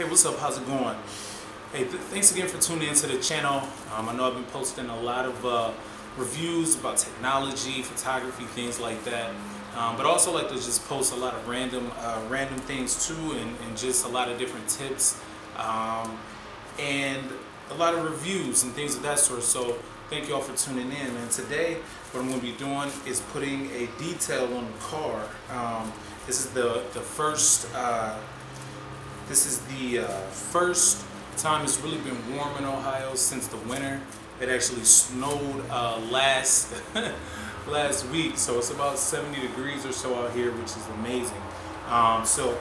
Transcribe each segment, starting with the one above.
Hey, what's up? How's it going? Hey, th thanks again for tuning into the channel. Um, I know I've been posting a lot of uh, reviews about technology, photography, things like that. Um, but also like to just post a lot of random, uh, random things too, and, and, just a lot of different tips, um, and a lot of reviews and things of that sort. So thank you all for tuning in. And today, what I'm going to be doing is putting a detail on the car. Um, this is the the first. Uh, this is the uh, first time it's really been warm in Ohio since the winter. It actually snowed uh, last last week, so it's about 70 degrees or so out here, which is amazing. Um, so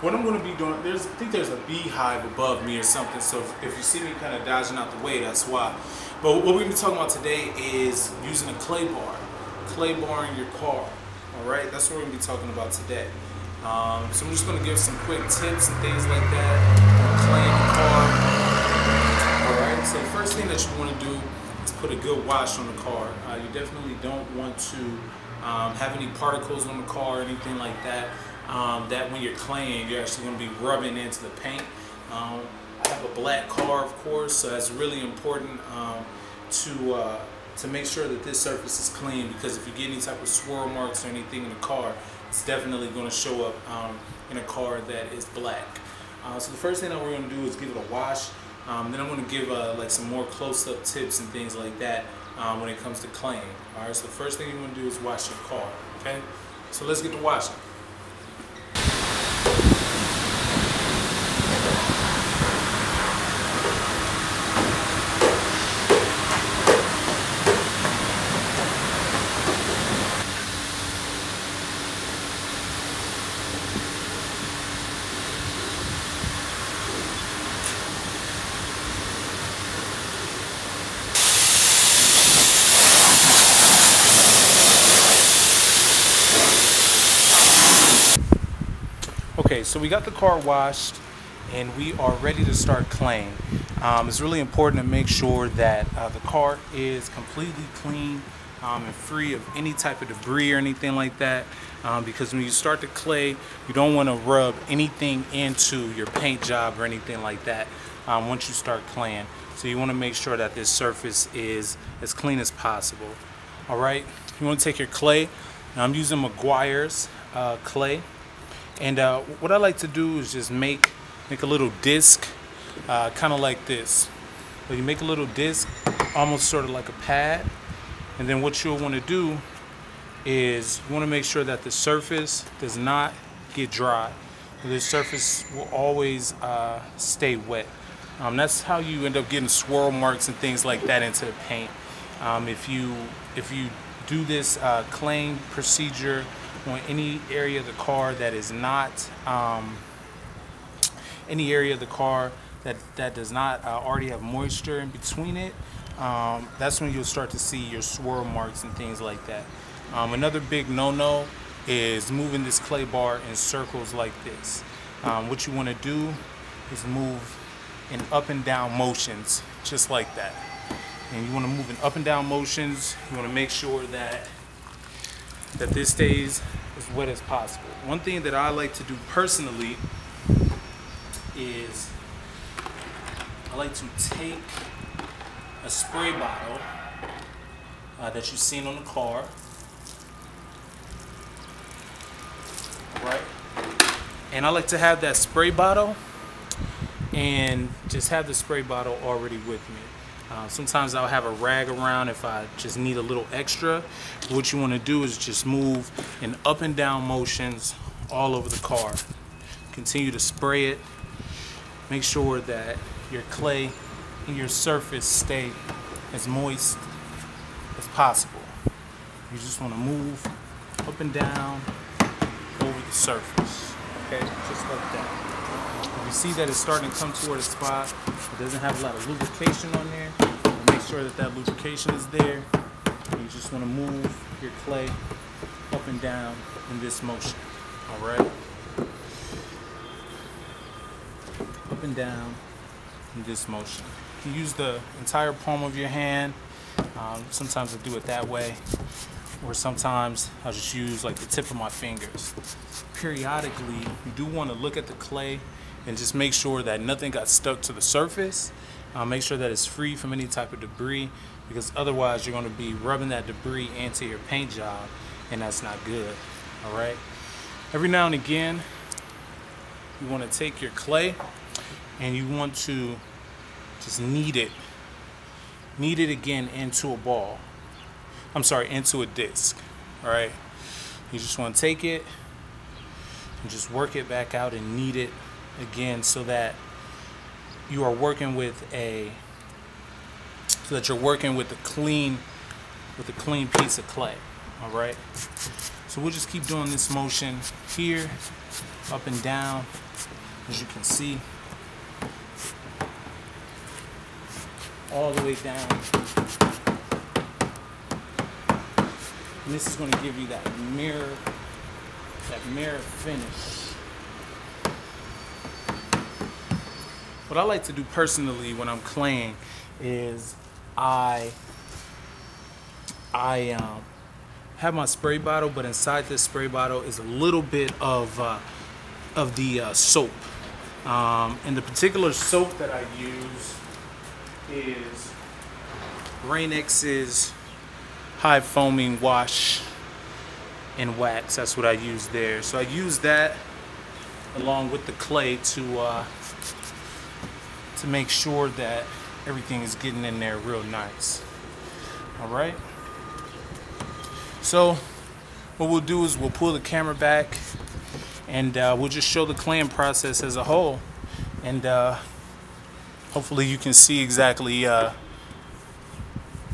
what I'm going to be doing, there's I think there's a beehive above me or something. So if, if you see me kind of dodging out the way, that's why. But what we're going to be talking about today is using a clay bar, clay bar in your car. All right, that's what we're going to be talking about today. Um, so I'm just going to give some quick tips and things like that on claying the car. Alright, so the first thing that you want to do is put a good wash on the car. Uh, you definitely don't want to um, have any particles on the car or anything like that. Um, that when you're claying, you're actually going to be rubbing into the paint. Um, I have a black car, of course, so that's really important um, to uh, to make sure that this surface is clean because if you get any type of swirl marks or anything in the car, it's definitely going to show up um, in a car that is black. Uh, so the first thing that we're going to do is give it a wash. Um, then I'm going to give uh, like some more close-up tips and things like that um, when it comes to claying. All right, so the first thing you want to do is wash your car. Okay, so let's get to washing. Okay, so we got the car washed and we are ready to start claying. Um, it's really important to make sure that uh, the car is completely clean um, and free of any type of debris or anything like that um, because when you start to clay you don't want to rub anything into your paint job or anything like that um, once you start claying. So you want to make sure that this surface is as clean as possible. All right you want to take your clay? I'm using Meguiar's uh, clay and uh, what I like to do is just make make a little disc, uh, kind of like this. So you make a little disc, almost sort of like a pad. And then what you'll want to do is you want to make sure that the surface does not get dry. The surface will always uh, stay wet. Um, that's how you end up getting swirl marks and things like that into the paint. Um, if you if you do this uh, claying procedure on any area of the car that is not um, any area of the car that that does not uh, already have moisture in between it um, that's when you'll start to see your swirl marks and things like that. Um, another big no-no is moving this clay bar in circles like this. Um, what you want to do is move in up and down motions just like that. And you want to move in up and down motions you want to make sure that that this stays as wet as possible. One thing that I like to do personally is I like to take a spray bottle uh, that you've seen on the car, right? And I like to have that spray bottle and just have the spray bottle already with me. Uh, sometimes I'll have a rag around if I just need a little extra. What you want to do is just move in up and down motions all over the car. Continue to spray it. Make sure that your clay and your surface stay as moist as possible. You just want to move up and down over the surface. Okay, just like that. You see that it's starting to come toward a spot, it doesn't have a lot of lubrication on there, make sure that that lubrication is there. You just want to move your clay up and down in this motion. All right? Up and down in this motion. You can use the entire palm of your hand. Um, sometimes I do it that way. or sometimes I'll just use like the tip of my fingers. Periodically, you do want to look at the clay and just make sure that nothing got stuck to the surface. Uh, make sure that it's free from any type of debris because otherwise you're going to be rubbing that debris into your paint job and that's not good. All right. Every now and again, you want to take your clay and you want to just knead it, knead it again into a ball. I'm sorry, into a disc. All right. You just want to take it and just work it back out and knead it again so that you are working with a so that you're working with a clean with a clean piece of clay all right? So we'll just keep doing this motion here up and down as you can see. All the way down. And this is going to give you that mirror that mirror finish What I like to do personally when I'm claying is I I um, have my spray bottle, but inside this spray bottle is a little bit of uh, of the uh, soap. Um, and the particular soap that I use is Rain-X's high foaming wash and wax. That's what I use there. So I use that along with the clay to uh, to make sure that everything is getting in there real nice. All right. So what we'll do is we'll pull the camera back and uh, we'll just show the claying process as a whole. And uh, hopefully you can see exactly uh,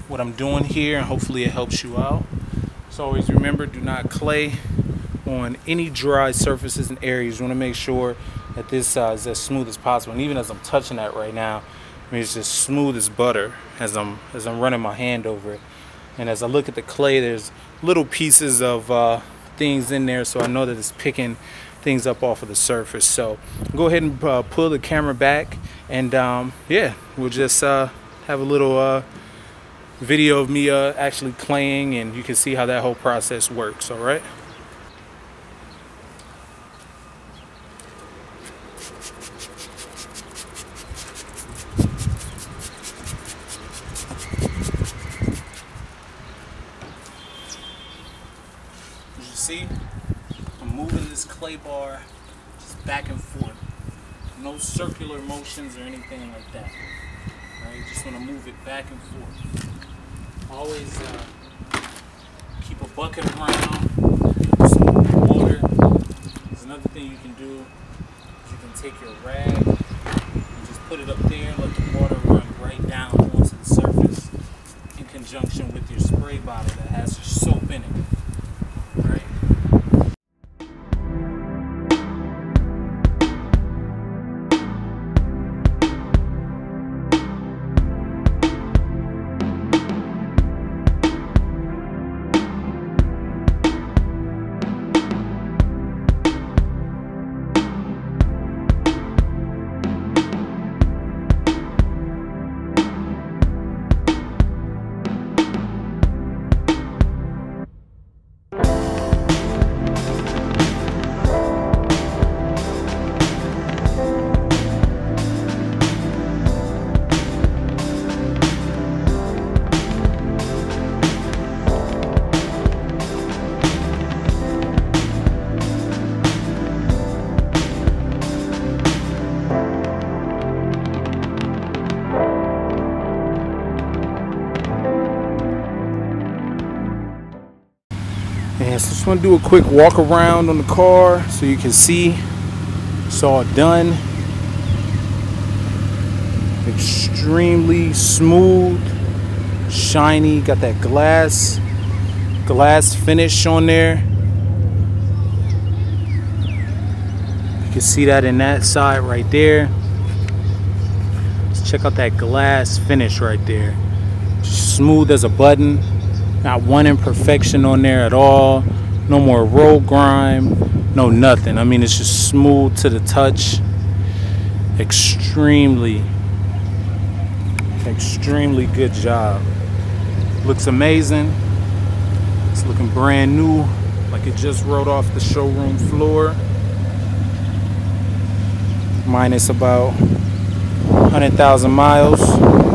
what I'm doing here and hopefully it helps you out. So always remember, do not clay on any dry surfaces and areas. You want to make sure that this uh, is as smooth as possible. And even as I'm touching that right now, I mean, it's just smooth as butter as I'm as I'm running my hand over it. And as I look at the clay, there's little pieces of uh, things in there, so I know that it's picking things up off of the surface. So go ahead and uh, pull the camera back, and um, yeah, we'll just uh, have a little uh, video of me uh, actually claying, and you can see how that whole process works. All right. See, I'm moving this clay bar just back and forth. No circular motions or anything like that. Right? You just want to move it back and forth. Always uh, keep a bucket around, some water. There's another thing you can do. You can take your rag and just put it up there, let the water run right down onto the surface in conjunction with your spray bottle that has your soap in it. Just want to do a quick walk around on the car so you can see it's all done. Extremely smooth, shiny, got that glass, glass finish on there. You can see that in that side right there. Let's check out that glass finish right there. Smooth as a button. Not one imperfection on there at all. No more road grime. No nothing. I mean, it's just smooth to the touch. Extremely, extremely good job. Looks amazing. It's looking brand new, like it just rode off the showroom floor. Minus about 100,000 miles.